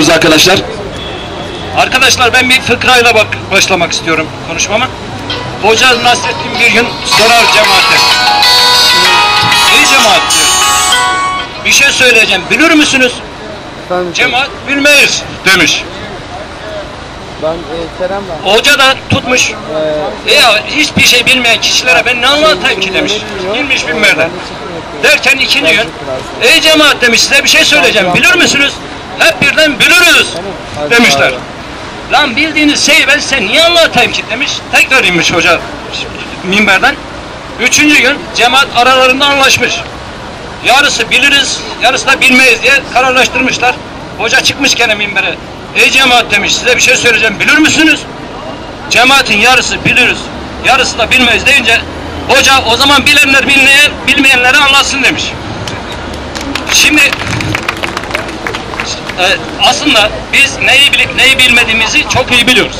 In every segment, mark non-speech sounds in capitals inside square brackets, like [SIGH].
istiyoruz arkadaşlar. Arkadaşlar ben bir fıkrayla bak başlamak istiyorum konuşmama. Hoca Nasrettin bir gün sorar cemaate. Ey cemaat diyor. Bir şey söyleyeceğim. Bilir misiniz? Efendim, Cemaat bilmeyiz demiş. ben e, Kerem ben. Hoca da tutmuş. E, E ya hiçbir şey bilmeyen kişilere ben ne anlatayım ki demiş. Bilmiş bilmeden. Derken ikinci gün ey cemaat demiş size bir şey söyleyeceğim. Bilir misiniz? Hep birden biliriz demişler. Lan bildiğiniz şeyi ben size niye anlatayım ki demiş. Tekrar inmiş hoca minberden. Üçüncü gün cemaat aralarında anlaşmış. Yarısı biliriz, yarısı da bilmeyiz diye kararlaştırmışlar. Hoca çıkmış gene minbere. Ey cemaat demiş size bir şey söyleyeceğim bilir misiniz? Cemaatin yarısı biliriz, yarısı da bilmeyiz deyince hoca o zaman bilenler bilmeyen, bilmeyenlere anlatsın demiş. Şimdi e, aslında biz neyi bilip neyi bilmediğimizi çok iyi biliyoruz.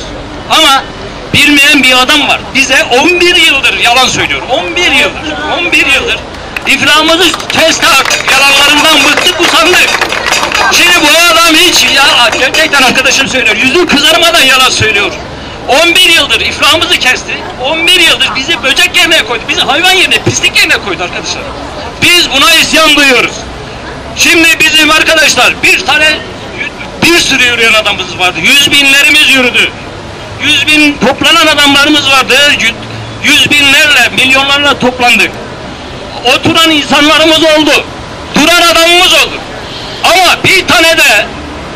Ama bilmeyen bir adam var. Bize 11 yıldır yalan söylüyor. 11 yıldır. 11 yıldır. İflahımızı kesti artık. Yalanlarından bıktık usandık. Şimdi bu adam hiç ya gerçekten arkadaşım söylüyor. Yüzü kızarmadan yalan söylüyor. 11 yıldır iflahımızı kesti. 11 yıldır bizi böcek yerine koydu. Bizi hayvan yerine, pislik yerine koydu arkadaşlar. Biz buna isyan duyuyoruz. Şimdi bizim arkadaşlar bir tane bir sürü yürüyen adamımız vardı. Yüz binlerimiz yürüdü. Yüz bin toplanan adamlarımız vardı. Yüz, binlerle, milyonlarla toplandık. Oturan insanlarımız oldu. Duran adamımız oldu. Ama bir tane de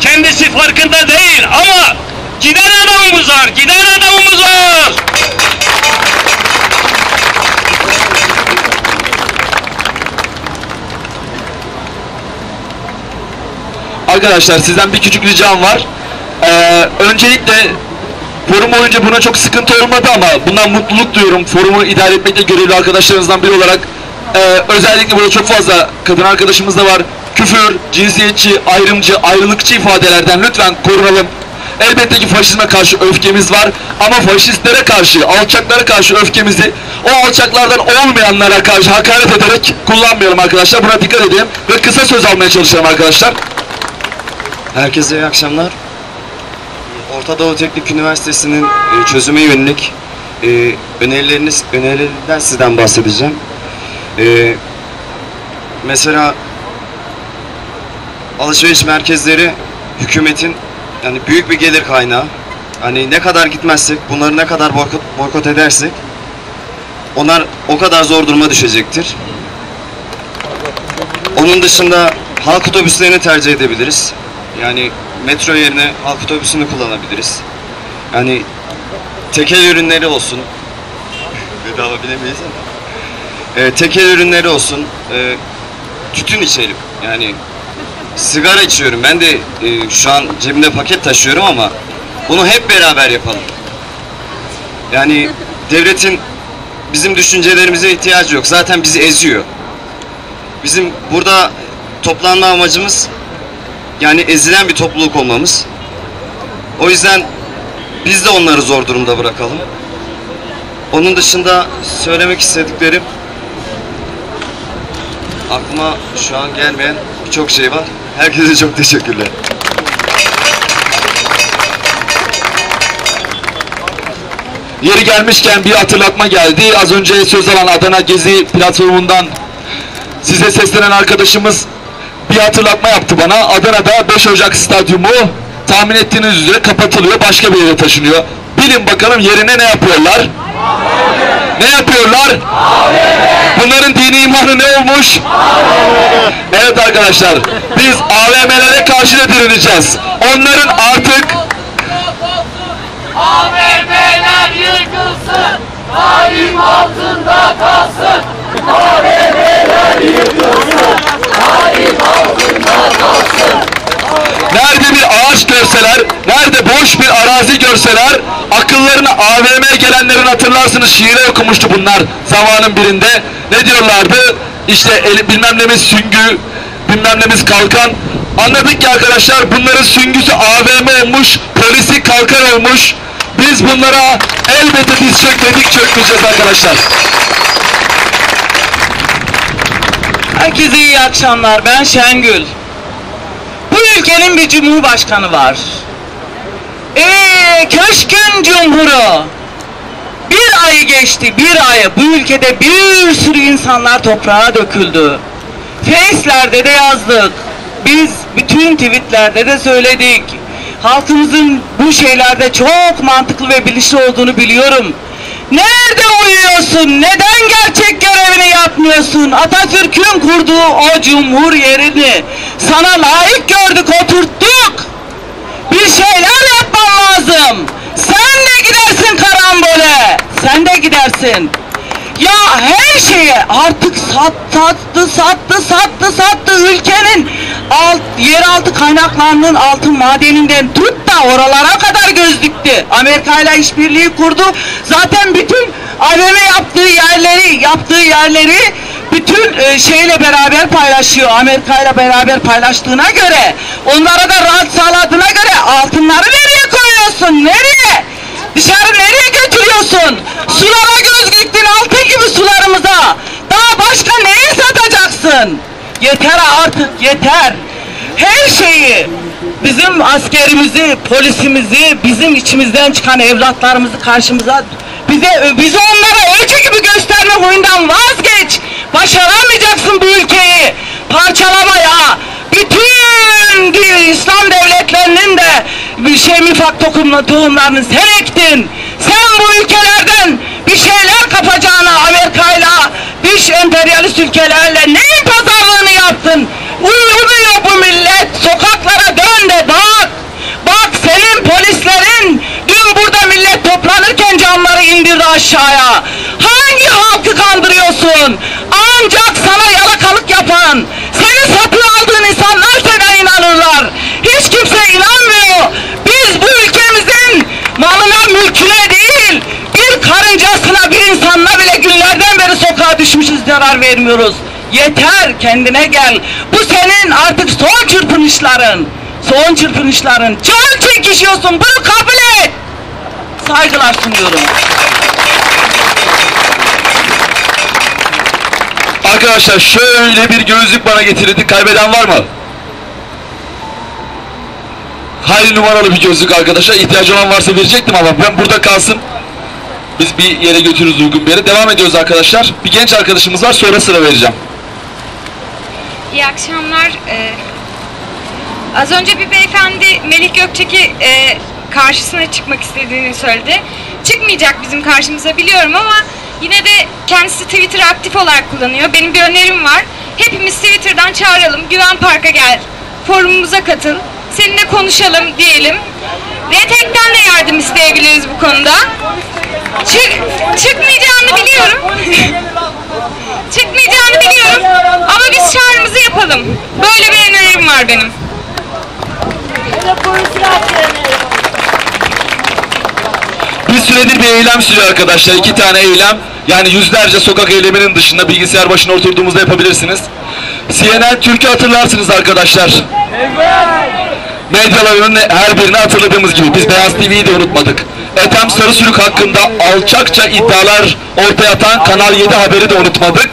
kendisi farkında değil ama giden adamımız var. Giden adamımız var. Arkadaşlar sizden bir küçük ricam var. Ee, öncelikle forum boyunca buna çok sıkıntı olmadı ama bundan mutluluk duyuyorum. Forumu idare etmekte görevli arkadaşlarınızdan biri olarak. Ee, özellikle burada çok fazla kadın arkadaşımız da var. Küfür, cinsiyetçi, ayrımcı, ayrılıkçı ifadelerden lütfen korunalım. Elbette ki faşizme karşı öfkemiz var ama faşistlere karşı, alçaklara karşı öfkemizi o alçaklardan olmayanlara karşı hakaret ederek kullanmayalım arkadaşlar. Buna dikkat edelim ve kısa söz almaya çalışalım arkadaşlar. Herkese iyi akşamlar. Orta Doğu Teknik Üniversitesi'nin e, çözüme yönelik e, önerileriniz, önerilerinden sizden bahsedeceğim. E, mesela alışveriş merkezleri hükümetin yani büyük bir gelir kaynağı. Hani ne kadar gitmezsek, bunları ne kadar boykot, boykot edersek onlar o kadar zor duruma düşecektir. Onun dışında halk otobüslerini tercih edebiliriz. Yani metro yerine halk otobüsünü kullanabiliriz. Yani tekel ürünleri olsun. [LAUGHS] Bedava bilemeyiz ama. Ee, tekel ürünleri olsun. Ee, tütün içelim. Yani sigara içiyorum. Ben de e, şu an cebimde paket taşıyorum ama bunu hep beraber yapalım. Yani devletin bizim düşüncelerimize ihtiyacı yok. Zaten bizi eziyor. Bizim burada toplanma amacımız yani ezilen bir topluluk olmamız. O yüzden biz de onları zor durumda bırakalım. Onun dışında söylemek istediklerim aklıma şu an gelmeyen birçok şey var. Herkese çok teşekkürler. Yeri gelmişken bir hatırlatma geldi. Az önce söz alan Adana Gezi platformundan size seslenen arkadaşımız bir hatırlatma yaptı bana. Adana'da 5 Ocak stadyumu tahmin ettiğiniz üzere kapatılıyor, başka bir yere taşınıyor. Bilin bakalım yerine ne yapıyorlar? Ne yapıyorlar? Bunların dini imanı ne olmuş? Evet arkadaşlar, biz AVM'lere karşı da direneceğiz. Onların artık AVM'ler yıkılsın, talim altında kalsın. Nerede bir ağaç görseler, nerede boş bir arazi görseler, akıllarına AVM gelenlerin hatırlarsınız şiire okumuştu bunlar zamanın birinde. Ne diyorlardı? İşte el, bilmem nemiz süngü, bilmem nemiz kalkan. Anladık ki arkadaşlar bunların süngüsü AVM olmuş, polisi kalkan olmuş. Biz bunlara elbette diz çökmedik, çökmeyeceğiz arkadaşlar. Herkese iyi akşamlar. Ben Şengül. Bu ülkenin bir cumhurbaşkanı var. Eee köşkün cumhuru. Bir ayı geçti, bir ayı. Bu ülkede bir sürü insanlar toprağa döküldü. Face'lerde de yazdık. Biz bütün tweetlerde de söyledik. Halkımızın bu şeylerde çok mantıklı ve bilinçli olduğunu biliyorum. Nerede uyuyorsun? Neden gerçek görevini yapmıyorsun? Atatürk'ün kurduğu o cumhur yerini sana layık gördük, oturttuk. Bir şeyler yapman lazım. Sen de gidersin karambole. Sen de gidersin. Ya her şeyi artık sat, sattı, sattı, sattı, sattı. Ülkenin alt, yeraltı kaynaklarının altın madeninden tut da oralara kadar göz dikti. Amerika ile işbirliği kurdu. Zaten bütün AVM yaptığı yerleri, yaptığı yerleri bütün e, şeyle beraber paylaşıyor. Amerika ile beraber paylaştığına göre, onlara da rahat sağladığına göre altınları nereye koyuyorsun? Nereye? Dışarı nereye götürüyorsun? Sulara göz diktin altın gibi sularımıza. Daha başka neyi satacaksın? Yeter artık yeter. Her şeyi bizim askerimizi, polisimizi, bizim içimizden çıkan evlatlarımızı karşımıza bize bizi onlara ölçü gibi gösterme huyundan vazgeç. Başaramayacaksın bu ülkeyi. Parçalama ya. Bütün İslam devletlerinin de bir şey mifak tohumla tohumlarını sen ektin. Sen bu ülkelerden bir şeyler kapacağına Amerika'yla dış emperyalist ülkelerle neyin pazarlığını yaptın? Uyumuyor bu millet. Sokaklara dön de bak. Bak senin polislerin dün burada millet toplanırken camları indirdi aşağıya. Hangi halkı kandırıyorsun? Ancak sana yalakalık yapan, seni satın aldığın insanlar sana inanırlar. Hiç kimse inanmıyor. Biz bu ülkemizin malına, mülküne değil, bir karıncasına, bir insanına bile günlerden beri sokağa düşmüşüz zarar vermiyoruz. Yeter kendine gel. Bu senin artık son çırpınışların. Son çırpınışların. Can çekişiyorsun. Bunu kabul et. Saygılar sunuyorum. Arkadaşlar şöyle bir gözlük bana getirildi. Kaybeden var mı? Hayli numaralı bir gözlük arkadaşlar. İhtiyacı olan varsa verecektim ama ben burada kalsın. Biz bir yere götürürüz uygun bir yere. Devam ediyoruz arkadaşlar. Bir genç arkadaşımız var sonra sıra vereceğim. İyi akşamlar. Ee, az önce bir beyefendi Melih Gökçek'i e, karşısına çıkmak istediğini söyledi. Çıkmayacak bizim karşımıza biliyorum ama yine de kendisi Twitter'ı aktif olarak kullanıyor. Benim bir önerim var. Hepimiz Twitter'dan çağıralım. Güven Park'a gel. Forumumuza katıl. Seninle konuşalım diyelim. Retek'ten de yardım isteyebiliriz bu konuda. Çık, çıkmayacağını biliyorum. [LAUGHS] Çıkmayacağını biliyorum. Ama biz çağrımızı yapalım. Böyle bir önerim var benim. Bir süredir bir eylem sürüyor arkadaşlar. İki tane eylem. Yani yüzlerce sokak eyleminin dışında bilgisayar başına oturduğumuzda yapabilirsiniz. CNN Türk'ü hatırlarsınız arkadaşlar. Medyaların her birini hatırladığımız gibi biz Beyaz TV'yi de unutmadık. Ethem Sarısülük hakkında alçakça iddialar ortaya atan Kanal 7 haberi de unutmadık.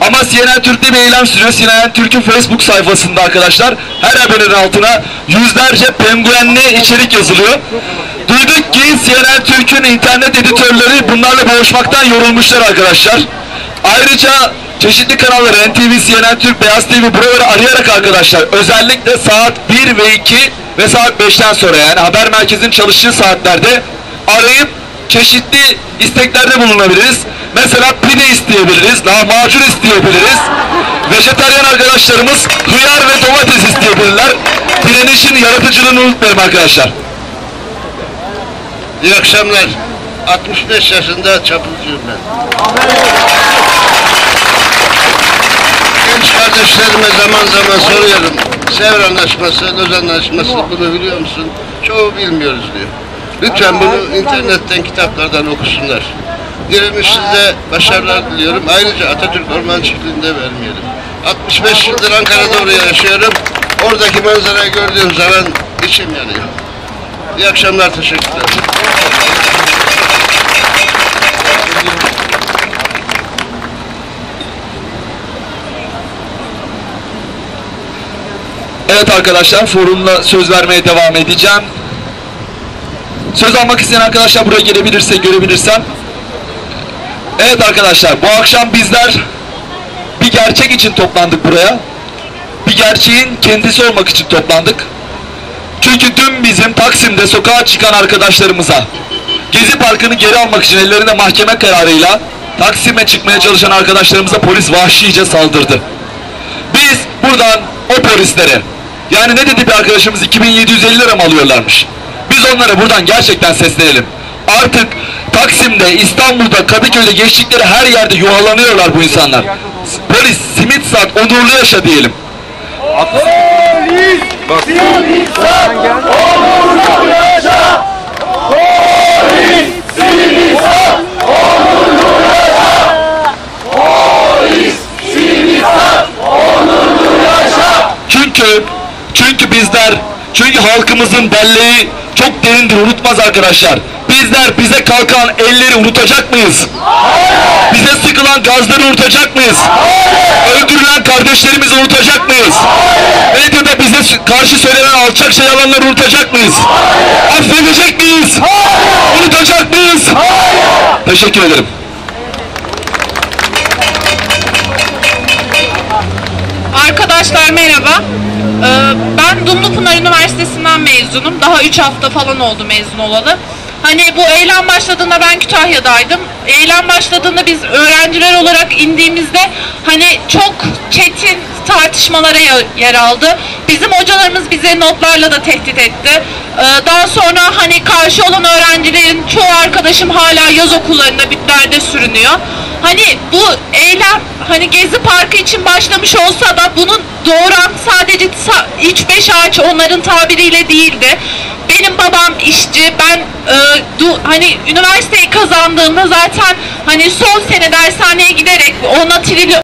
Ama CNN Türk'te bir eylem sürüyor. CNN Türk'ün Facebook sayfasında arkadaşlar her haberin altına yüzlerce penguenli içerik yazılıyor. Duyduk ki CNN Türk'ün internet editörleri bunlarla boğuşmaktan yorulmuşlar arkadaşlar. Ayrıca çeşitli kanalları NTV, CNN Türk, Beyaz TV buraları arayarak arkadaşlar özellikle saat 1 ve 2 ve saat 5'ten sonra yani haber merkezinin çalıştığı saatlerde arayıp çeşitli isteklerde bulunabiliriz. Mesela isteyebiliriz, lahmacun isteyebiliriz. Vejetaryen arkadaşlarımız hıyar ve domates isteyebilirler. Direnişin yaratıcılığını unutmayalım arkadaşlar. İyi akşamlar. 65 yaşında çapulcuyum ben. Genç kardeşlerime zaman zaman soruyorum. Sevr Anlaşması, Löz Anlaşması bunu biliyor musun? Çoğu bilmiyoruz diyor. Lütfen bunu internetten, kitaplardan okusunlar. Direnişinize başarılar diliyorum. Ayrıca Atatürk Orman Çiftliği'nde vermeyelim. 65 yıldır Ankara'da oraya yaşıyorum. Oradaki manzarayı gördüğüm zaman içim yanıyor. İyi akşamlar, teşekkürler. Evet arkadaşlar forumla söz vermeye devam edeceğim. Söz almak isteyen arkadaşlar buraya gelebilirse görebilirsem. Evet arkadaşlar bu akşam bizler bir gerçek için toplandık buraya. Bir gerçeğin kendisi olmak için toplandık. Çünkü dün bizim Taksim'de sokağa çıkan arkadaşlarımıza Gezi Parkı'nı geri almak için ellerinde mahkeme kararıyla Taksim'e çıkmaya çalışan arkadaşlarımıza polis vahşice saldırdı. Biz buradan o polislere yani ne dedi bir arkadaşımız 2750 lira mı alıyorlarmış? Biz onlara buradan gerçekten seslenelim. Artık Taksim'de, İstanbul'da, Kadıköy'de geçtikleri her yerde yuvalanıyorlar bu insanlar. Polis, simit sat, onurlu yaşa diyelim. Çünkü çünkü bizler çünkü halkımızın belleği çok derindir unutmaz arkadaşlar. Bizler bize kalkan elleri unutacak mıyız? Bize sıkılan gazları unutacak mıyız? Öldürülen kardeşlerimizi unutacak mıyız? Medyada bize karşı söylenen alçakça yalanları unutacak mıyız? Affedecek miyiz? Unutacak mıyız? Teşekkür ederim. Arkadaşlar merhaba. Ee, Ben Dumlupınar Üniversitesi'nden mezunum. Daha 3 hafta falan oldu mezun olalı. Hani bu eylem başladığında ben Kütahya'daydım. Eylem başladığında biz öğrenciler olarak indiğimizde hani çok çetin tartışmalara yer aldı. Bizim hocalarımız bize notlarla da tehdit etti. Ee, Daha sonra hani karşı olan öğrencilerin çoğu arkadaşım hala yaz okullarında bütlerde sürünüyor. Hani bu eylem hani Gezi Parkı için başlamış olsa da bunun doğuran sadece 3-5 ağaç onların tabiriyle değildi. Benim babam işçi. Ben e, du, hani üniversiteyi kazandığımda zaten hani son sene dershaneye giderek ona trilyon